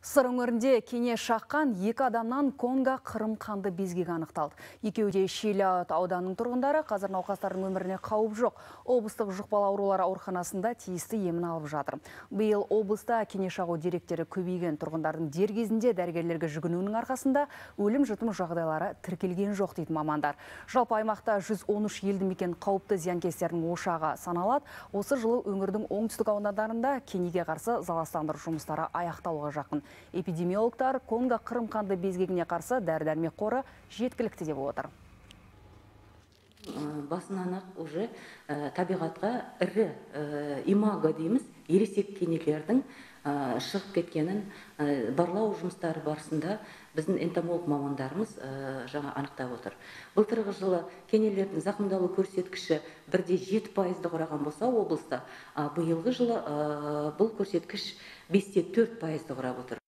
Сыр өңірінде кене шаққан екі адамнан Конга қырым қанды безгегі анықталды. Екеуі де ауданының тұрғындары қазір науқастардың өміріне қауіп жоқ. Облыстық жұқпалы аурулар ауруханасында тиісті емін алып жатыр. Биыл облыста кене шағу деректері көбейген тұрғындардың дер кезінде дәрігерлерге жүгінуінің арқасында өлім жытым жағдайлары тіркелген жоқ дейді мамандар. Жалпы аймақта 113 елді мекен қауіпті зиянкестердің ошағы саналады. Осы жылы өңірдің оңтүстік аудандарында кенеге қарсы заластандыру жұмыстары аяқталуға жақын эпидемиологтар конго қырым қанды безгегіне қарсы дәрі дәрмек қоры жеткілікті деп отыр. Басынан ақ уже табиғатқа ірі имаго дейміз ересек кенелердің шығып кеткенін барлау жұмыстары барысында біздің энтомолог мамандарымыз жаңа анықтап отыр. Былтырғы жылы кенелердің зақымдалу көрсеткіші бірде жеті пайызды құраған болса облыста биылғы жылы бұл көрсеткіш бесте төрт пайызды құрап отыр.